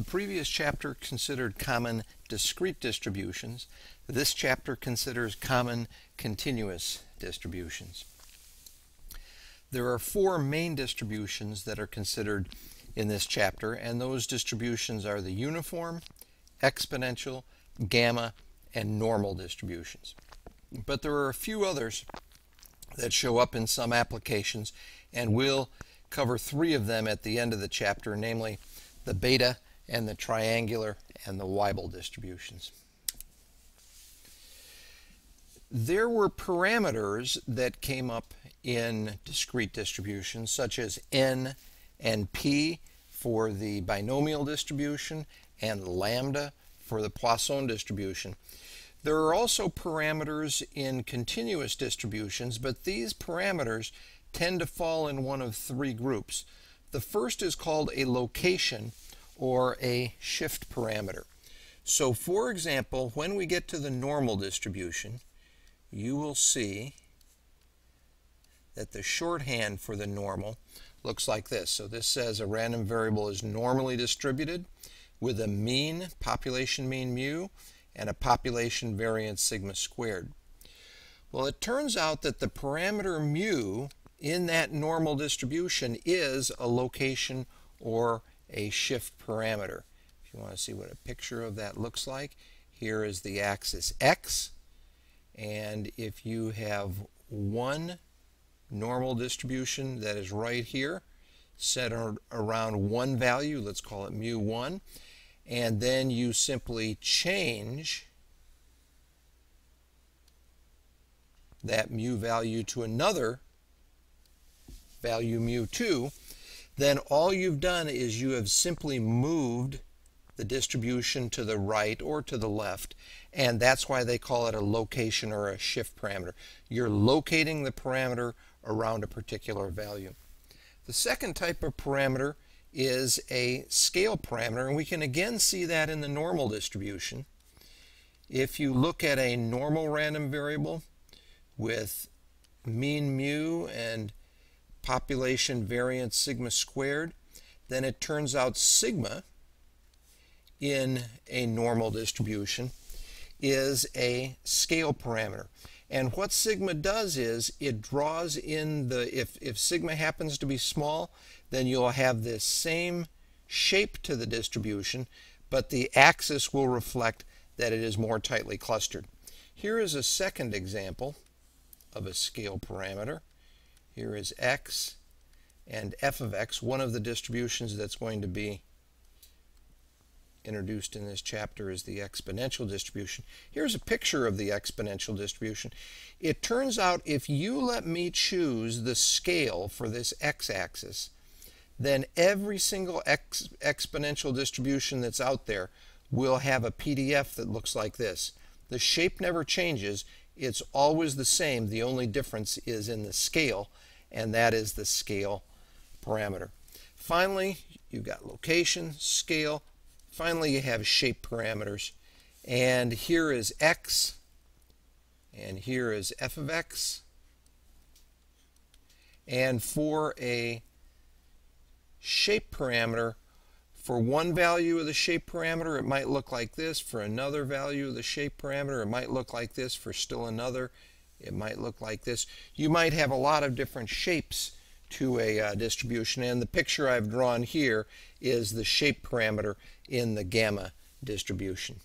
The previous chapter considered common discrete distributions. This chapter considers common continuous distributions. There are four main distributions that are considered in this chapter, and those distributions are the uniform, exponential, gamma, and normal distributions. But there are a few others that show up in some applications, and we'll cover three of them at the end of the chapter, namely the beta and the triangular and the Weibull distributions. There were parameters that came up in discrete distributions, such as n and p for the binomial distribution and lambda for the Poisson distribution. There are also parameters in continuous distributions, but these parameters tend to fall in one of three groups. The first is called a location or a shift parameter. So for example, when we get to the normal distribution, you will see that the shorthand for the normal looks like this. So this says a random variable is normally distributed with a mean, population mean mu, and a population variance sigma squared. Well, it turns out that the parameter mu in that normal distribution is a location or a shift parameter. If you want to see what a picture of that looks like, here is the axis x. And if you have one normal distribution that is right here, centered around one value, let's call it mu1, and then you simply change that mu value to another value mu2, then all you've done is you have simply moved the distribution to the right or to the left, and that's why they call it a location or a shift parameter. You're locating the parameter around a particular value. The second type of parameter is a scale parameter, and we can again see that in the normal distribution. If you look at a normal random variable with mean mu and population variance sigma squared, then it turns out sigma in a normal distribution is a scale parameter. And what sigma does is it draws in the, if, if sigma happens to be small, then you'll have this same shape to the distribution, but the axis will reflect that it is more tightly clustered. Here is a second example of a scale parameter. Here is x and f of x, one of the distributions that's going to be introduced in this chapter is the exponential distribution. Here's a picture of the exponential distribution. It turns out if you let me choose the scale for this x-axis, then every single ex exponential distribution that's out there will have a PDF that looks like this. The shape never changes. It's always the same. The only difference is in the scale, and that is the scale parameter. Finally, you've got location, scale. Finally, you have shape parameters. And here is x, and here is f of x. And for a shape parameter, for one value of the shape parameter, it might look like this. For another value of the shape parameter, it might look like this. For still another, it might look like this. You might have a lot of different shapes to a uh, distribution. And the picture I've drawn here is the shape parameter in the gamma distribution.